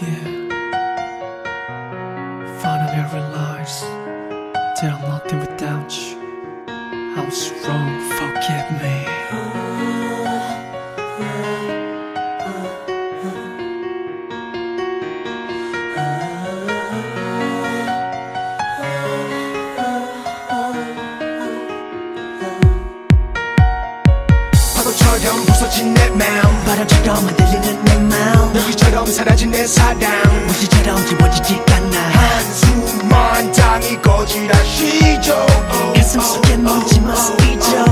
Yeah. Finally, realized that I'm nothing without you. I was wrong, forgive me. 파도처럼 부서진 내 마음 바람처럼 흔들리는 내 마음. 너희처럼 사라진 내 사랑 무시처럼 지워지지 않아. 한숨만 당이 거지라시죠. 가슴 속에 묻지마 스피죠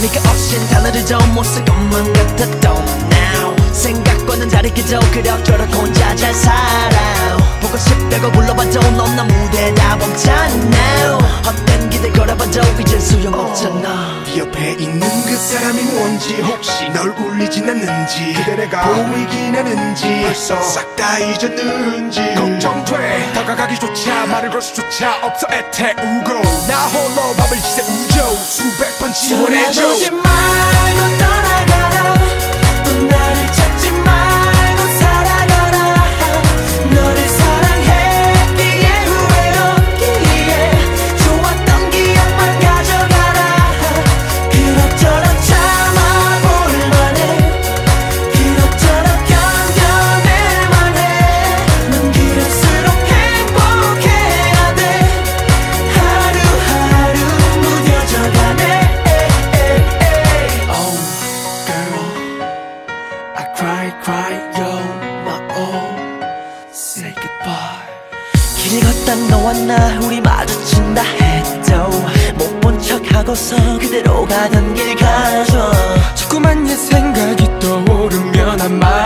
네가 없인 좀못쓸 것만 같았던 now. 생각과는 다르게도 그럭저럭 혼자 잘 살아 보고 싶다고 불러봐도 넌나 무대다 멈잖아 헛된 기대 걸어봐도 이젠 소용없잖아. 네 옆에 있는 그 사람이 뭔지 혹시 널 울리진 않는지 그대 내가 보이긴 하는지 벌써 싹 다 잊었는지 걱정돼. 다가가기조차 말을 걸 수조차 없어. 애태우고 나 홀로 밤을 지새우죠. 수백 번 지원해줘. 떠나보지 말 길 걷다 너와 나 우리 마주친다 해도 못 본 척하고서 그대로 가던 길 가줘 자꾸만 옛 생각이 떠오르면 아마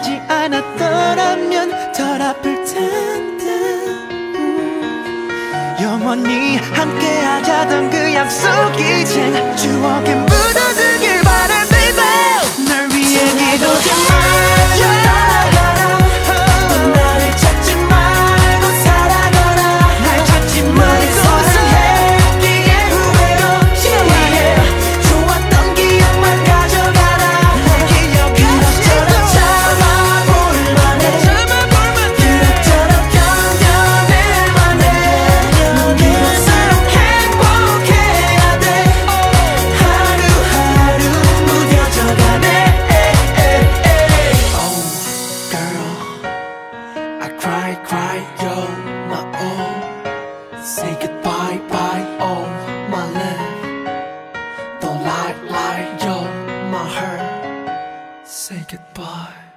만나지 않았더라면 덜 아플 텐데. 음. 영원히 함께 하자던 그 약속 이젠 추억에 묻어두길 바래 baby 널 위해 기도지 cry cry yo my all Say goodbye bye oh my love. Don't lie lie yo my heart. Say goodbye